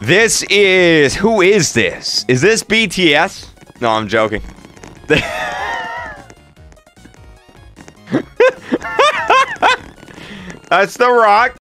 This is who is this? Is this BTS? No, I'm joking. That's The Rock.